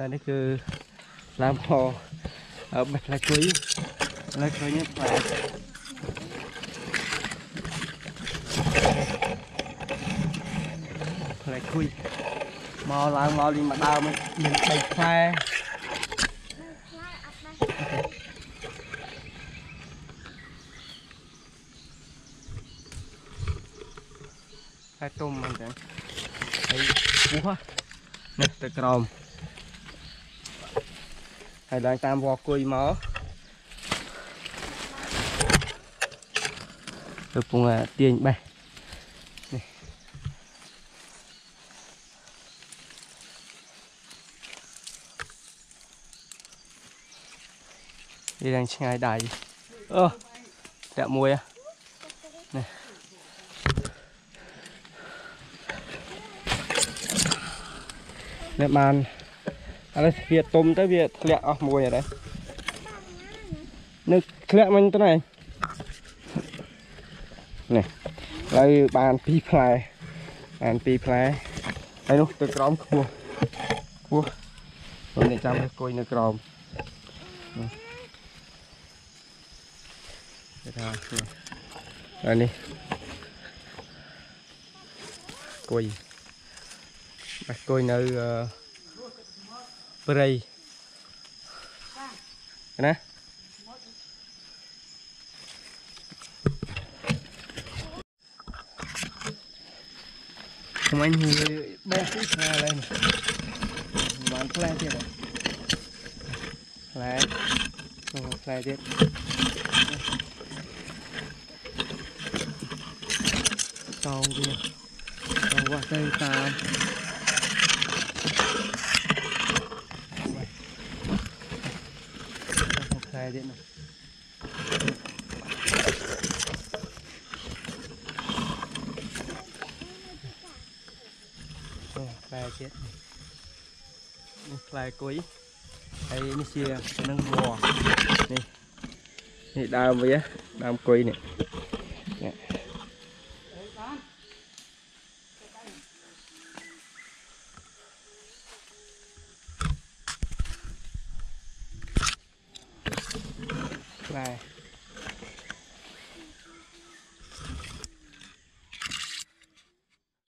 đây នេះគឺឡាមហោអឺបេះផ្លែគុយឥឡូវឃើញផ្លែផ្លែគុយមកឡើងមកលេងមកដើមមាន3ផ្លែផ្លែទុំហ្នឹងចឹងហើយពុះហ៎នេះទៅក្រោម ហើយឡើងតាមវល់គុយមកទៅពងទាញបេះនេះវាđangឆ្ងាយដៃអូតាក់មួយហ៎នេះ នេះបាន ឥឡូវវាទុំទៅវាធ្លាក់អស់មួយហើយនៅធ្លាក់មិញទៅណែនេះឥឡូវបាន2ផ្លែបាន2ផ្លែហើយនោះទៅក្រោមខ្ពស់ខ្ពស់ខ្ញុំអ្នកចាំទៅគួយនៅក្រោមនេះគេថានេះហើយនេះគួយបេះគួយនៅអឺ ព្រៃណាខ្ញុំអញបេះទីផ្លែឡើយនេះបានផ្លែទៀតហ៎ផ្លែអូផ្លែទៀតតោងវាតោងវាស់ទៅតាម một điện này. Ồ, khai chết này cuối. Đây nó chia nâng bò này. Này đào vậy đào cuối này. Dạ. này